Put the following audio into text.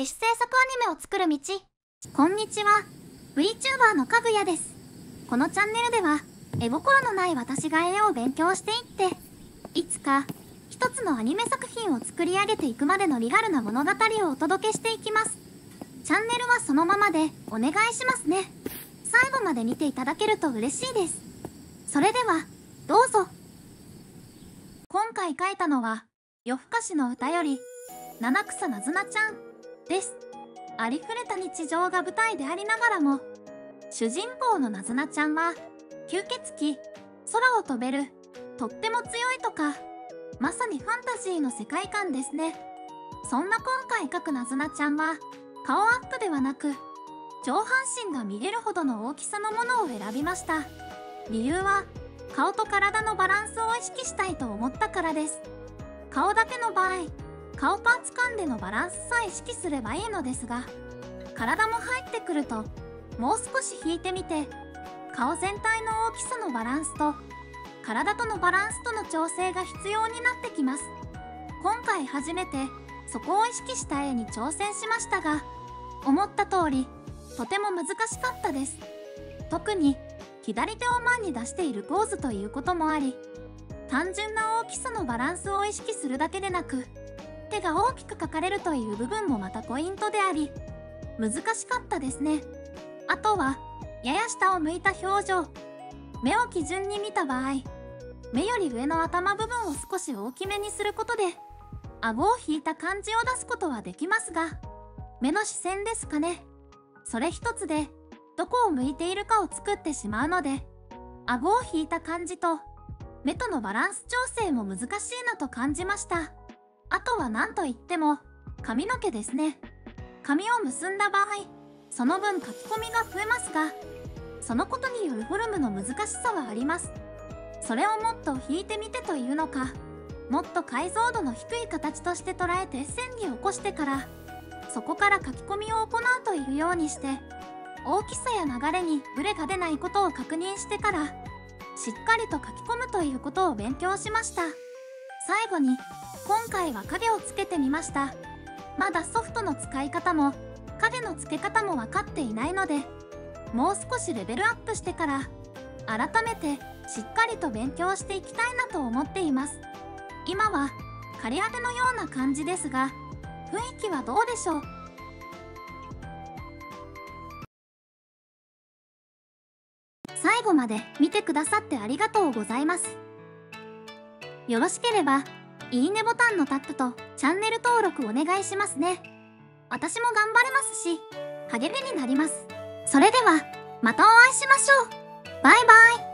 自主制作アニメを作る道。こんにちは。VTuber のかぐやです。このチャンネルでは絵心のない私が絵を勉強していっていつか一つのアニメ作品を作り上げていくまでのリアルな物語をお届けしていきます。チャンネルはそのままでお願いしますね。最後まで見ていただけると嬉しいです。それではどうぞ。今回書いたのは夜更かしの歌より。七草なずなちゃん。です。ありふれた日常が舞台でありながらも主人公のなずなちゃんは吸血鬼空を飛べるとっても強いとかまさにファンタジーの世界観ですね。そんな今回描くなずなちゃんは顔アップではなく上半身が見れるほどの大きさのものを選びました。理由は顔と体のバランスを意識したいと思ったからです。顔だけの場合顔パーツ間でのバランスさえ意識すればいいのですが体も入ってくるともう少し引いてみて顔全体の大きさのバランスと体とのバランスとの調整が必要になってきます。今回初めてそこを意識した絵に挑戦しましたが思った通りとても難しかったです。特に左手を前に出しているポーズということもあり単純な大きさのバランスを意識するだけでなく手が大きく描かれるという部分もまたポイントであり難しかったですね。あとはやや下を向いた表情。目を基準に見た場合目より上の頭部分を少し大きめにすることで顎を引いた感じを出すことはできますが目の視線ですかね。それ一つでどこを向いているかを作ってしまうので顎を引いた感じと目とのバランス調整も難しいなと感じました。あとは何といっても髪の毛ですね。髪を結んだ場合その分書き込みが増えますがそのことによるフォルムの難しさはあります。それをもっと引いてみてというのかもっと解像度の低い形として捉えて線に起こしてからそこから書き込みを行うというようにして大きさや流れにブレが出ないことを確認してからしっかりと書き込むということを勉強しました。最後に今回は影をつけてみました。まだソフトの使い方も影の付け方も分かっていないのでもう少しレベルアップしてから改めてしっかりと勉強していきたいなと思っています。今は刈り当てのような感じですが雰囲気はどうでしょう？最後まで見てくださってありがとうございます。よろしければいいねボタンのタップとチャンネル登録お願いしますね。私も頑張れますし励みになります。それではまたお会いしましょう。バイバイ。